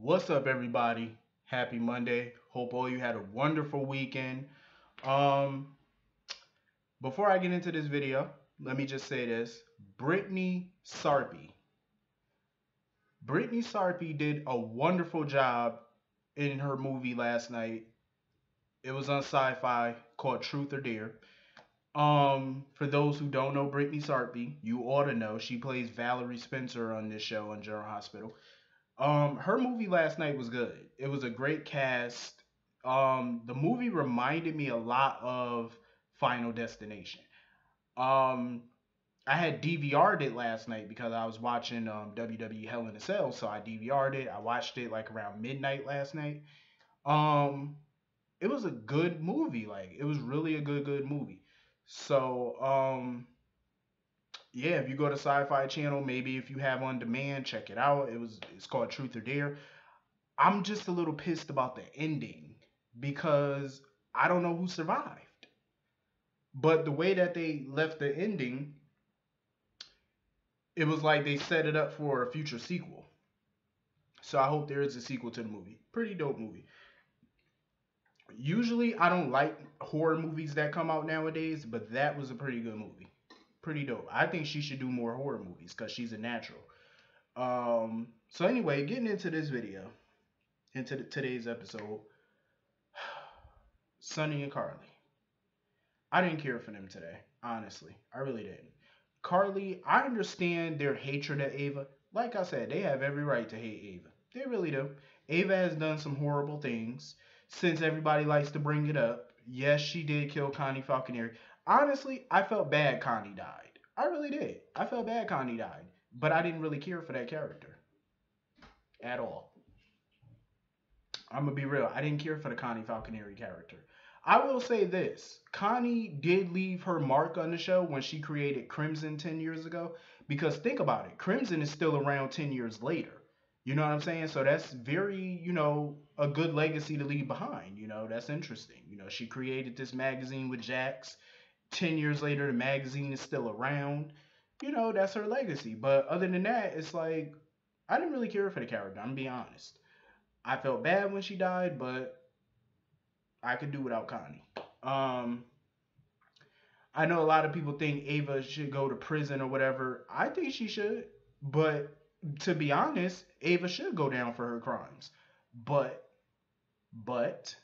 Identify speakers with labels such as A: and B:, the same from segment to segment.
A: What's up, everybody? Happy Monday. Hope all you had a wonderful weekend. Um, before I get into this video, let me just say this: Brytni Sarpy. Brytni Sarpy did a wonderful job in her movie last night. It was on Sci-Fi called Truth or Dare. Um, for those who don't know Brytni Sarpy, you ought to know she plays Valerie Spencer on this show on General Hospital. Um, her movie last night was good. It was a great cast. Um, the movie reminded me a lot of Final Destination. Um, I had DVR'd it last night because I was watching um, WWE Hell in a Cell, so I DVR'd it. I watched it like around midnight last night. Um, it was a good movie. Like it was really a good, good movie. So, um, yeah, if you go to Sci-Fi Channel, maybe if you have on demand, check it out. It was it's called Truth or Dare. I'm just a little pissed about the ending because I don't know who survived. But the way that they left the ending, it was like they set it up for a future sequel. So I hope there is a sequel to the movie. Pretty dope movie. Usually I don't like horror movies that come out nowadays, but that was a pretty good movie pretty dope. I think she should do more horror movies because she's a natural. Um, so anyway, getting into this video, into the, today's episode, Sonny and Carly. I didn't care for them today, honestly. I really didn't. Carly, I understand their hatred of Ava. Like I said, they have every right to hate Ava. They really do. Ava has done some horrible things. Since everybody likes to bring it up, yes, she did kill Connie Falconeri honestly, I felt bad Connie died. I really did. I felt bad Connie died. But I didn't really care for that character. At all. I'm to be real. I didn't care for the Connie Falconeri character. I will say this Connie did leave her mark on the show when she created Crimson 10 years ago. Because think about it Crimson is still around 10 years later. You know what I'm saying? So that's very, you know, a good legacy to leave behind. You know, that's interesting. You know, she created this magazine with Jax 10 years later, the magazine is still around. You know, that's her legacy. But other than that, it's like, I didn't really care for the character, I'm be honest. I felt bad when she died, but I could do without Connie. Um, I know a lot of people think Ava should go to prison or whatever. I think she should. But to be honest, Ava should go down for her crimes. But, but,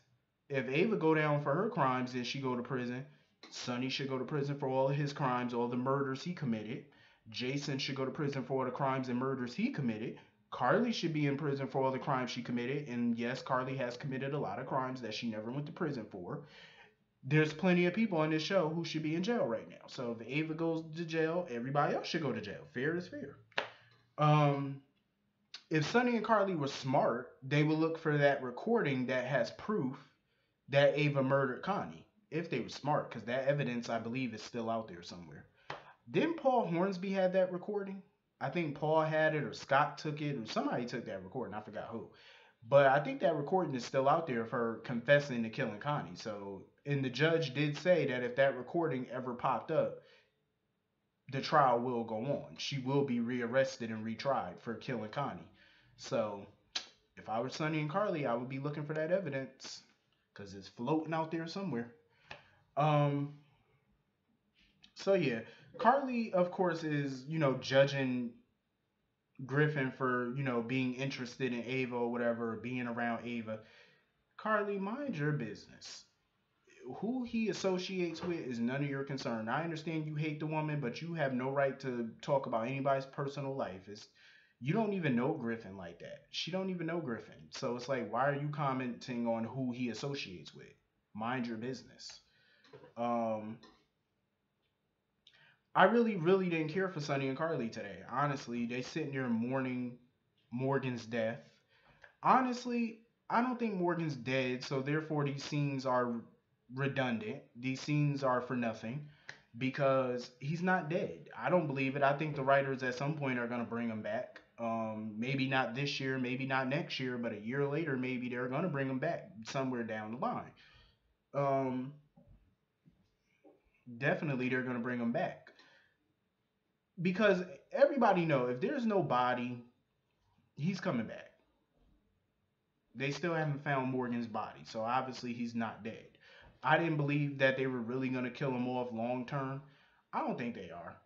A: if Ava go down for her crimes, then she go to prison Sonny should go to prison for all his crimes, all the murders he committed. Jason should go to prison for all the crimes and murders he committed. Carly should be in prison for all the crimes she committed. And yes, Carly has committed a lot of crimes that she never went to prison for. There's plenty of people on this show who should be in jail right now. So if Ava goes to jail, everybody else should go to jail. Fair is fair. Um, if Sonny and Carly were smart, they would look for that recording that has proof that Ava murdered Connie if they were smart, because that evidence I believe is still out there somewhere. Didn't Paul Hornsby have that recording? I think Paul had it, or Scott took it, or somebody took that recording. I forgot who. But I think that recording is still out there of her confessing to killing Connie. So, and the judge did say that if that recording ever popped up, the trial will go on. She will be rearrested and retried for killing Connie. So, if I were Sonny and Carly, I would be looking for that evidence because it's floating out there somewhere. Um. So yeah, Carly, of course, is you know judging Griffin for you know being interested in Ava or whatever, being around Ava. Carly, mind your business. Who he associates with is none of your concern. I understand you hate the woman, but you have no right to talk about anybody's personal life. It's you don't even know Griffin like that. She don't even know Griffin. So it's like, why are you commenting on who he associates with? Mind your business. Um, I really, really didn't care for Sonny and Carly today. Honestly, they sitting there mourning Morgan's death. Honestly, I don't think Morgan's dead, so therefore these scenes are redundant. These scenes are for nothing because he's not dead. I don't believe it. I think the writers at some point are gonna bring him back. Um, maybe not this year, maybe not next year, but a year later, maybe they're gonna bring him back somewhere down the line. Um, definitely they're going to bring him back. Because everybody know if there's no body, he's coming back. They still haven't found Morgan's body, so obviously he's not dead. I didn't believe that they were really gonna kill him off long term. I don't think they are.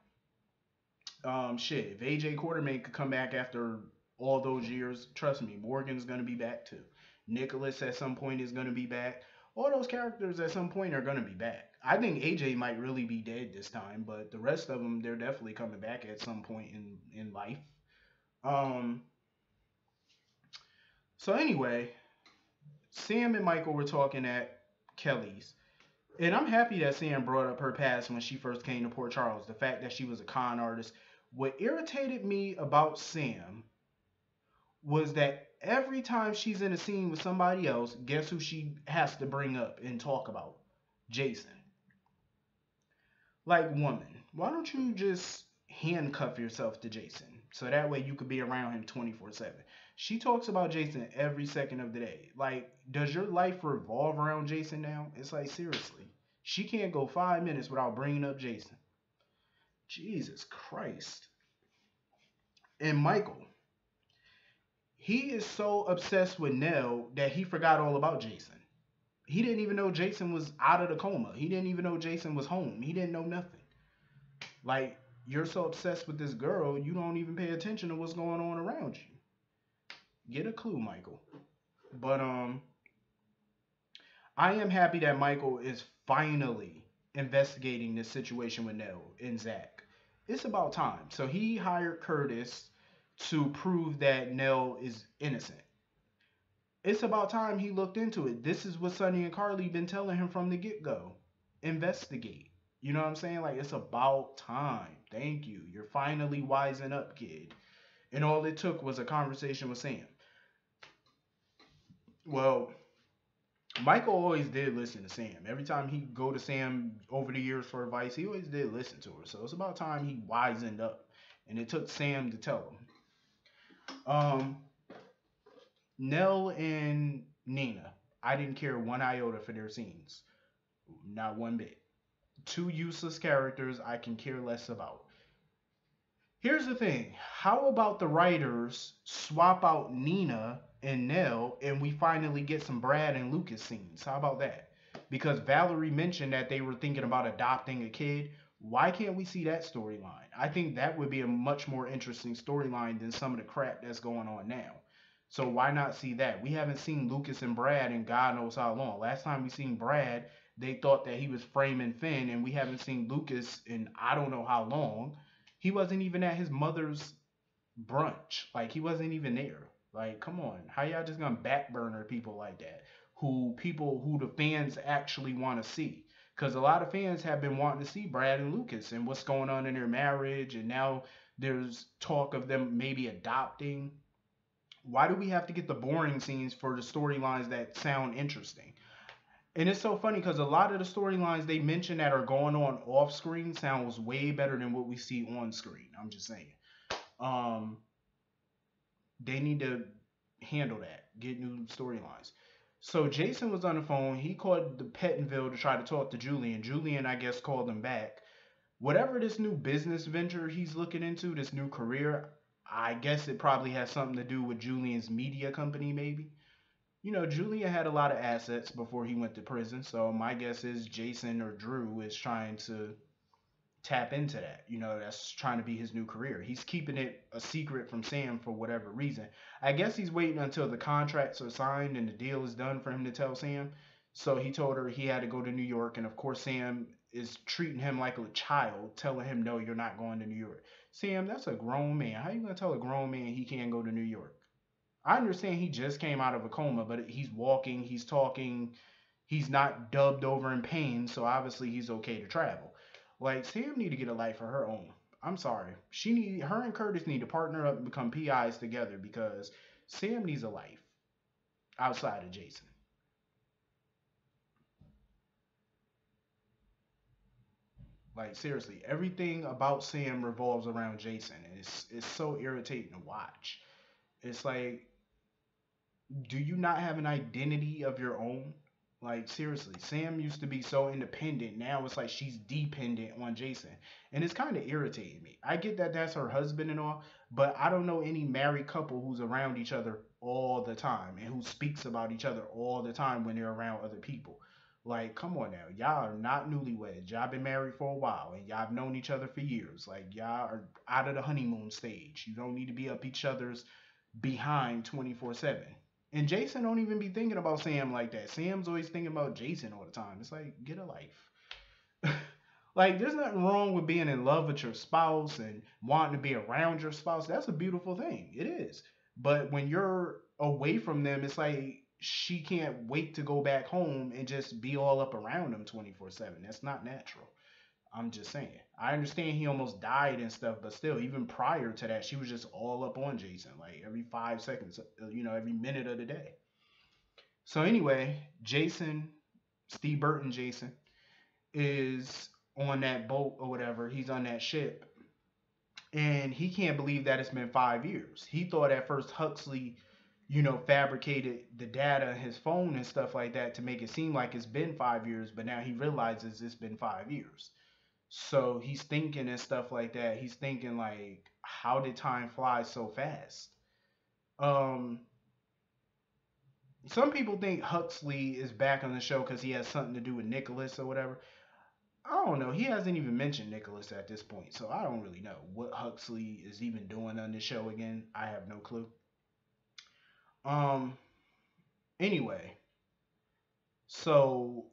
A: Um, shit, if AJ Quartermaine could come back after all those years, trust me, Morgan's gonna be back too. Nicholas at some point is gonna be back. All those characters at some point are gonna be back. I think AJ might really be dead this time, but the rest of them, they're definitely coming back at some point in in life. Um. So anyway, Sam and Michael were talking at Kelly's. And I'm happy that Sam brought up her past when she first came to Port Charles. The fact that she was a con artist. What irritated me about Sam was that every time she's in a scene with somebody else, guess who she has to bring up and talk about? Jason. Like, woman, why don't you just handcuff yourself to Jason so that way you could be around him 24 7? She talks about Jason every second of the day. Like, does your life revolve around Jason now? It's like, seriously. She can't go five minutes without bringing up Jason. Jesus Christ. And Michael, he is so obsessed with Nelle that he forgot all about Jason. He didn't even know Jason was out of the coma. He didn't even know Jason was home. He didn't know nothing. Like, you're so obsessed with this girl, you don't even pay attention to what's going on around you. Get a clue, Michael. But um I am happy that Michael is finally investigating this situation with Nelle and Zach. It's about time. So he hired Curtis to prove that Nelle is innocent. It's about time he looked into it. This is what Sonny and Carly been telling him from the get-go. Investigate. You know what I'm saying? Like it's about time. Thank you. You're finally wising up, kid. And all it took was a conversation with Sam. Well, Michael always did listen to Sam. Every time he go to Sam over the years for advice, he always did listen to her. So it's about time he wisened up. And it took Sam to tell him. Um, Nelle and Nina, I didn't care one iota for their scenes. Not one bit. Two useless characters I can care less about. Here's the thing. How about the writers swap out Nina and Nelle and we finally get some Brad and Lucas scenes? How about that? Because Valerie mentioned that they were thinking about adopting a kid. Why can't we see that storyline? I think that would be a much more interesting storyline than some of the crap that's going on now. So why not see that? We haven't seen Lucas and Brad in God knows how long. Last time we seen Brad, they thought that he was framing Finn, and we haven't seen Lucas in I don't know how long. He wasn't even at his mother's brunch. Like he wasn't even there. Like, come on. How y'all just gonna backburner people like that? Who people who the fans actually want to see? Because a lot of fans have been wanting to see Brad and Lucas and what's going on in their marriage, and now there's talk of them maybe adopting. Why do we have to get the boring scenes for the storylines that sound interesting? And it's so funny because a lot of the storylines they mention that are going on off screen sounds way better than what we see on screen. I'm just saying. Um, they need to handle that, get new storylines. So Jason was on the phone. He called the Pentonville to try to talk to Julian. Julian, I guess, called him back. Whatever this new business venture he's looking into, this new career, I guess it probably has something to do with Julian's media company, maybe you know, Julian had a lot of assets before he went to prison. So my guess is Jason or Drew is trying to tap into that. You know, that's trying to be his new career. He's keeping it a secret from Sam for whatever reason. I guess he's waiting until the contracts are signed and the deal is done for him to tell Sam. So he told her he had to go to New York. And of course, Sam is treating him like a child, telling him, no, you're not going to New York. Sam, that's a grown man. How you to tell a grown man he can't go to New York? I understand he just came out of a coma, but he's walking, he's talking, he's not dubbed over in pain, so obviously he's okay to travel. Like Sam need to get a life of her own. I'm sorry. She need her and Curtis need to partner up and become PIs together because Sam needs a life outside of Jason. Like seriously, everything about Sam revolves around Jason, and it's it's so irritating to watch. It's like do you not have an identity of your own? Like seriously, Sam used to be so independent. Now it's like she's dependent on Jason, and it's kind of irritating me. I get that that's her husband and all, but I don't know any married couple who's around each other all the time and who speaks about each other all the time when they're around other people. Like, come on now, y'all are not newlyweds. Y'all been married for a while, and y'all have known each other for years. Like, y'all are out of the honeymoon stage. You don't need to be up each other's behind twenty four seven. And Jason don't even be thinking about Sam like that. Sam's always thinking about Jason all the time. It's like, get a life. like, there's nothing wrong with being in love with your spouse and wanting to be around your spouse. That's a beautiful thing. It is. But when you're away from them, it's like she can't wait to go back home and just be all up around them 24 7. That's not natural. I'm just saying. I understand he almost died and stuff, but still, even prior to that, she was just all up on Jason, like every five seconds, uh, you know, every minute of the day. So anyway, Jason, Steve Burton, Jason, is on that boat or whatever. He's on that ship, and he can't believe that it's been five years. He thought at first Huxley, you know, fabricated the data, his phone and stuff like that to make it seem like it's been five years, but now he realizes it's been five years. So he's thinking and stuff like that. He's thinking like, how did time fly so fast? Um, some people think Huxley is back on the show because he has something to do with Nicholas or whatever. I don't know. He hasn't even mentioned Nicholas at this point, so I don't really know what Huxley is even doing on the show again. I have no clue. Um. Anyway, so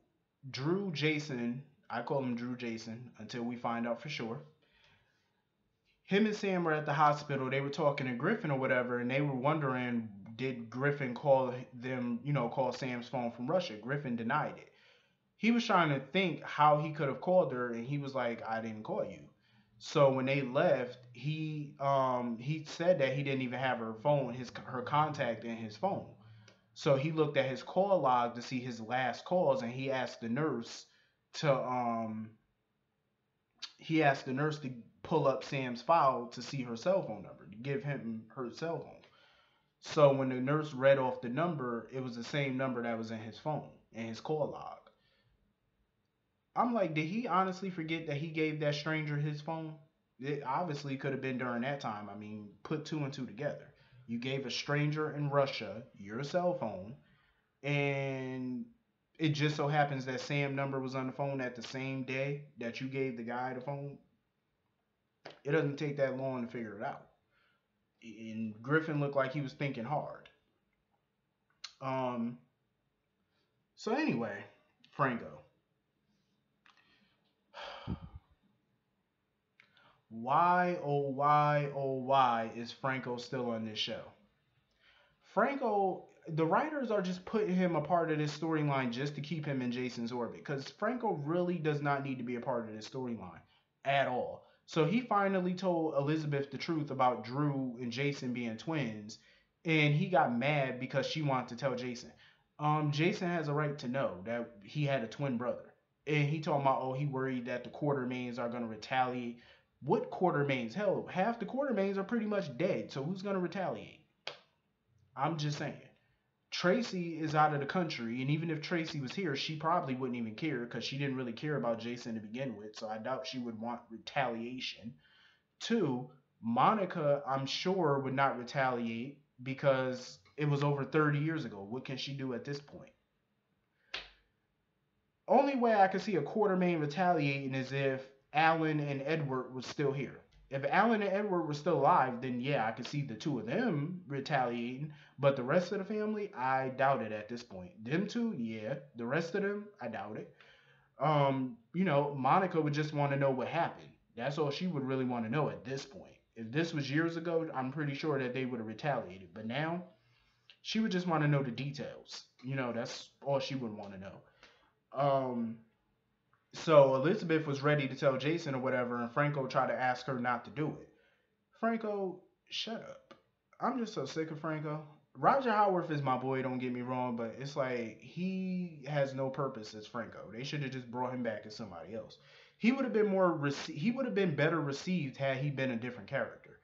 A: Drew Jason I call him Drew Jason until we find out for sure. Him and Sam were at the hospital. They were talking to Griffin or whatever, and they were wondering did Griffin call them, you know, call Sam's phone from Russia? Griffin denied it. He was trying to think how he could have called her, and he was like, I didn't call you. So when they left, he um he said that he didn't even have her phone, his her contact in his phone. So he looked at his call log to see his last calls, and he asked the nurse to um he asked the nurse to pull up Sam's file to see her cell phone number, to give him her cell phone. So when the nurse read off the number, it was the same number that was in his phone and his call log. I'm like, did he honestly forget that he gave that stranger his phone? It obviously could have been during that time. I mean, put two and two together. You gave a stranger in Russia your cell phone, and it just so happens that Sam number was on the phone at the same day that you gave the guy the phone. It doesn't take that long to figure it out. And Griffin looked like he was thinking hard. Um. So anyway, Franco. Why oh why oh why is Franco still on this show? Franco the writers are just putting him a part of this storyline just to keep him in Jason's orbit because Franco really does not need to be a part of this storyline at all. So he finally told Elizabeth the truth about Drew and Jason being twins, and he got mad because she wanted to tell Jason. Um, Jason has a right to know that he had a twin brother, and he told about oh he worried that the Quartermaines are gonna retaliate. What Quartermaines? Hell, half the Quartermaines are pretty much dead. So who's gonna retaliate? I'm just saying. Tracy is out of the country, and even if Tracy was here, she probably wouldn't even care because she didn't really care about Jason to begin with. So I doubt she would want retaliation. Two, Monica, I'm sure, would not retaliate because it was over 30 years ago. What can she do at this point? Only way I could see a Quartermaine retaliating is if Alan and Edward was still here if Alan and Edward were still alive, then yeah, I could see the two of them retaliating. But the rest of the family, I doubt it at this point. Them two, yeah. The rest of them, I doubt it. Um, you know, Monica would just want to know what happened. That's all she would really want to know at this point. If this was years ago, I'm pretty sure that they would have retaliated. But now, she would just want to know the details. You know, that's all she would want to know. Um, so Elizabeth was ready to tell Jason or whatever, and Franco tried to ask her not to do it. Franco, shut up. I'm just so sick of Franco. Roger Howarth is my boy, don't get me wrong, but it's like he has no purpose as Franco. They should have just brought him back as somebody else. He would have been more he would have been better received had he been a different character.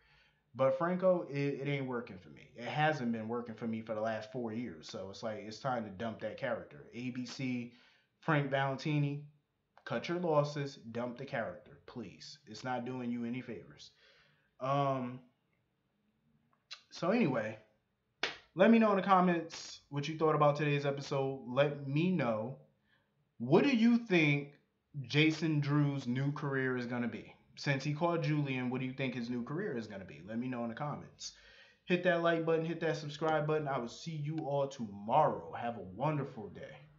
A: But Franco, it, it ain't working for me. It hasn't been working for me for the last four years. So it's like it's time to dump that character. ABC, Frank Valentini, cut your losses, dump the character, please. It's not doing you any favors. Um. So anyway, let me know in the comments what you thought about today's episode. Let me know what do you think Jason Drew's new career is gonna be? since he called Julian, what do you think his new career is going to be? Let me know in the comments. Hit that like button, hit that subscribe button. I will see you all tomorrow. Have a wonderful day.